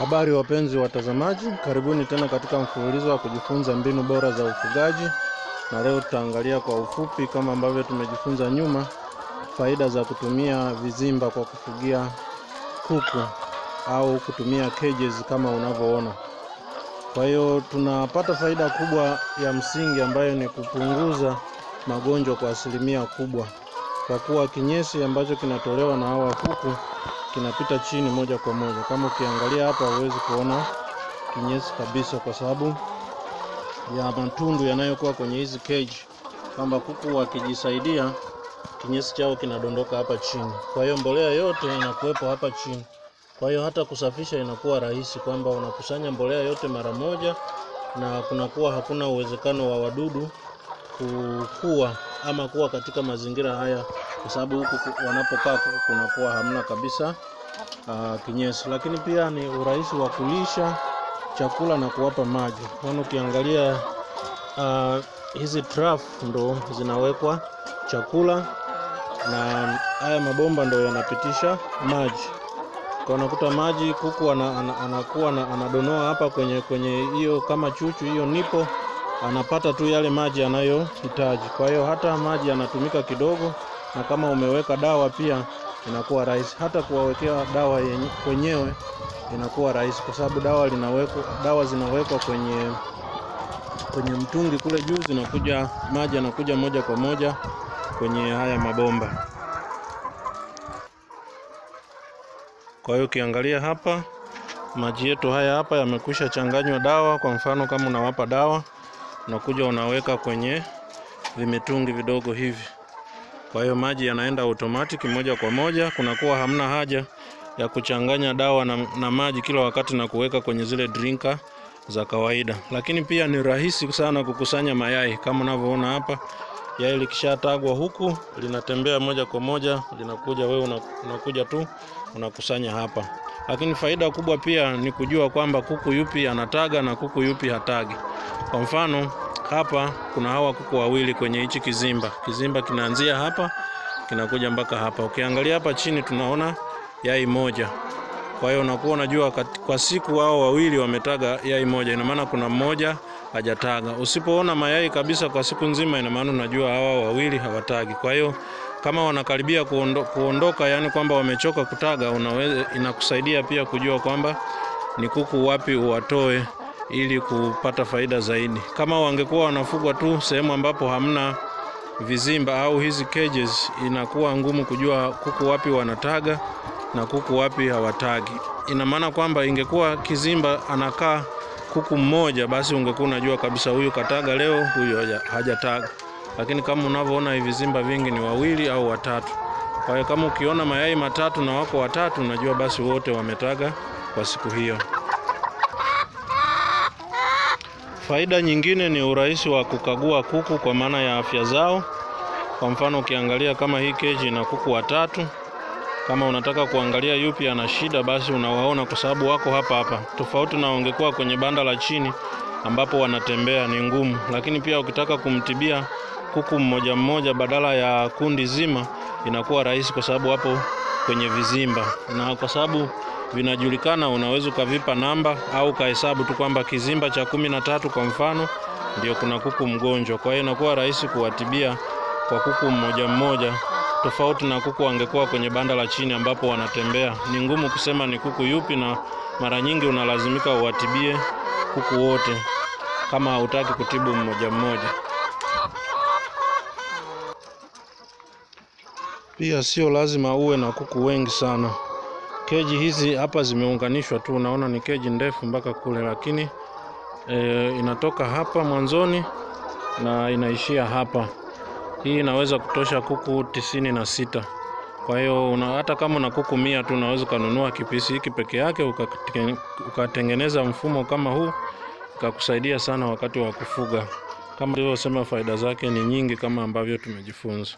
Habari wapenzi watazamaji, karibuni tena katika mfululizo wa kujifunza mbinu bora za ufugaji, na leo tutaangalia kwa ufupi, kama ambavyo tumejifunza nyuma, faida za kutumia vizimba kwa kufugia kuku au kutumia cages kama unavyoona. Kwa hiyo tunapata faida kubwa ya msingi ambayo ni kupunguza magonjwa kwa asilimia kubwa, kwa kuwa kinyesi ambacho kinatolewa na hawa kuku kinapita chini moja kwa moja. Kama ukiangalia hapa, huwezi kuona kinyesi kabisa, kwa sababu ya matundu yanayokuwa kwenye hizi cage, kwamba kuku wakijisaidia kinyesi chao kinadondoka hapa chini. Kwa hiyo mbolea yote inakuwepo hapa chini. Kwa hiyo hata kusafisha inakuwa rahisi, kwamba unakusanya mbolea yote mara moja, na kunakuwa hakuna uwezekano wa wadudu kukua ama kuwa katika mazingira haya, kwa sababu huku wanapokaa kuku kunakuwa hamna kabisa uh, kinyesi. Lakini pia ni urahisi wa kulisha chakula na kuwapa maji. Kwani ukiangalia uh, hizi trough ndo zinawekwa chakula na haya mabomba ndo yanapitisha maji kwa unakuta maji kuku ana, ana, anakuwa ana, anadonoa hapa kwenye kwenye hiyo kama chuchu hiyo nipo anapata tu yale maji anayohitaji. Kwa hiyo hata maji yanatumika kidogo, na kama umeweka dawa pia inakuwa rahisi. Hata kuwawekea dawa kwenyewe inakuwa rahisi, kwa sababu dawa linawekwa dawa zinawekwa kwenye kwenye mtungi kule juu, zinakuja maji yanakuja moja kwa moja kwenye haya mabomba. Kwa hiyo ukiangalia hapa maji yetu haya hapa yamekwisha changanywa dawa. Kwa mfano kama unawapa dawa unakuja unaweka kwenye vimitungi vidogo hivi. Kwa hiyo maji yanaenda automatic moja kwa moja, kunakuwa hamna haja ya kuchanganya dawa na, na maji kila wakati na kuweka kwenye zile drinker za kawaida. Lakini pia ni rahisi sana kukusanya mayai kama unavyoona hapa, yai likishatagwa huku linatembea moja kwa moja linakuja, wewe unakuja tu unakusanya hapa. Lakini faida kubwa pia ni kujua kwamba kuku yupi anataga na kuku yupi hatagi. Kwa mfano hapa kuna hawa kuku wawili kwenye hichi kizimba. Kizimba kinaanzia hapa kinakuja mpaka hapa. Ukiangalia hapa chini tunaona yai moja. Kwa hiyo unakuwa unajua kwa siku hao wawili wametaga yai moja, ina maana kuna mmoja hajataga. Usipoona mayai kabisa kwa siku nzima, ina maana unajua hawa wawili hawatagi. Kwa hiyo kama wanakaribia kuondo, kuondoka, yani kwamba wamechoka kutaga, unaweza inakusaidia pia kujua kwamba ni kuku wapi uwatoe ili kupata faida zaidi. Kama wangekuwa wanafugwa tu sehemu ambapo hamna vizimba au hizi cages, inakuwa ngumu kujua kuku wapi wanataga na kuku wapi hawatagi. Ina maana kwamba ingekuwa kizimba anakaa kuku mmoja, basi ungekuwa unajua kabisa huyu kataga leo, huyu hajataga. Lakini kama unavyoona hivi vizimba vingi ni wawili au watatu. Kwa hiyo kama ukiona mayai matatu na wako watatu, unajua basi wote wametaga kwa siku hiyo. Faida nyingine ni urahisi wa kukagua kuku kwa maana ya afya zao. Kwa mfano ukiangalia kama hii keji ina kuku watatu, kama unataka kuangalia yupi ana shida, basi unawaona kwa sababu wako hapa hapa, tofauti na ungekuwa kwenye banda la chini ambapo wanatembea ni ngumu. Lakini pia ukitaka kumtibia kuku mmoja mmoja badala ya kundi zima, inakuwa rahisi kwa sababu wapo kwenye vizimba, na kwa sababu vinajulikana unaweza ukavipa namba au ukahesabu tu kwamba kizimba cha kumi na tatu kwa mfano ndio kuna kuku mgonjwa. Kwa hiyo inakuwa rahisi kuwatibia kwa kuku mmoja mmoja, tofauti na kuku wangekuwa kwenye banda la chini ambapo wanatembea. Ni ngumu kusema ni kuku yupi, na mara nyingi unalazimika uwatibie kuku wote kama hautaki kutibu mmoja mmoja. Pia sio lazima uwe na kuku wengi sana. Keji hizi hapa zimeunganishwa tu, unaona ni keji ndefu mpaka kule, lakini e, inatoka hapa mwanzoni na inaishia hapa. Hii inaweza kutosha kuku tisini na sita. Kwa hiyo hata kama una kuku mia tu unaweza ukanunua kipisi hiki peke yake ukatengeneza mfumo kama huu ikakusaidia sana wakati wa kufuga. Kama nilivyosema, faida zake ni nyingi kama ambavyo tumejifunza.